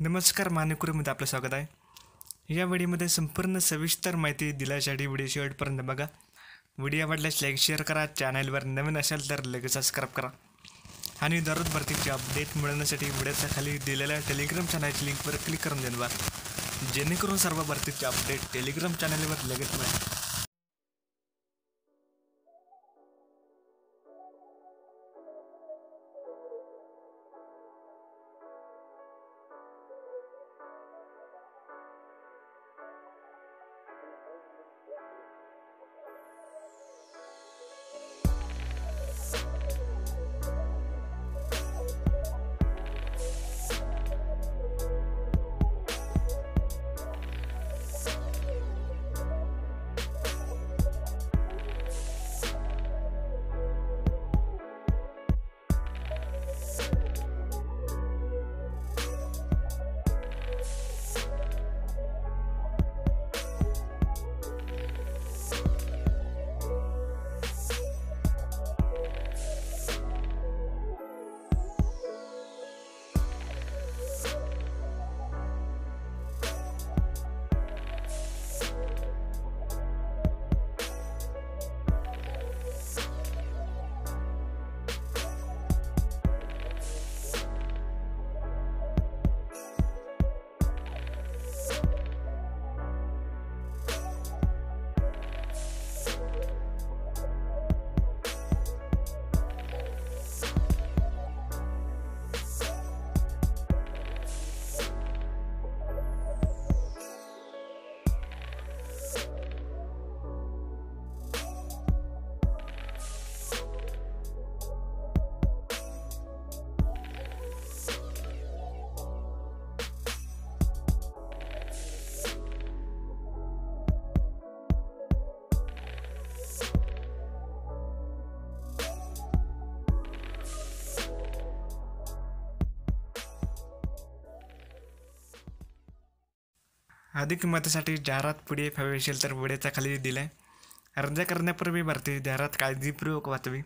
नमस्कार मानेकुरीमध्ये आपलं स्वागत आहे. या व्हिडिओमध्ये संपूर्ण सविस्तर माहिती दिल्यासाठी व्हिडिओ शेवटपर्यंत बघा. व्हिडिओ आवडल्यास लाईक शेअर करा. चॅनलवर नवीन असाल तर लगेच सबस्क्राईब करा. आणि दररोज भरतीचे अपडेट मिळवण्यासाठी व्हिडिओच्या खाली दिलेल्या टेलिग्राम चॅनलच्या लिंकवर क्लिक करून देणवा जेणेकरून सर्व भरतीचे अपडेट टेलिग्राम चॅनलवर लगेच मिळेल. अधिक मतासाठी जाहिरात पुढे डी हवी असेल तर व्हिडिओच्या खाली दिला आहे अर्ज करण्यापूर्वी भरती जाहिरात काळजीपूर्वक वाचवी.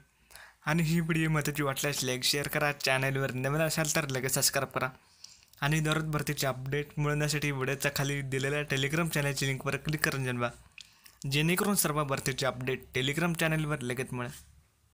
आणि ही व्हिडिओ मदती वाटल्यास लाईक शेअर करा चॅनलवर नवीन असाल तर लगेच सबस्क्राईब करा. आणि दररोज भरतीचे अपडेट मिळवण्यासाठी व्हिडिओच्या खाली दिलेल्या टेलिग्राम चॅनलच्या लिंकवर क्लिक करून जनवा जेणेकरून सर्व भरतीचे अपडेट टेलिग्राम चॅनलवर लगेच मिळेल.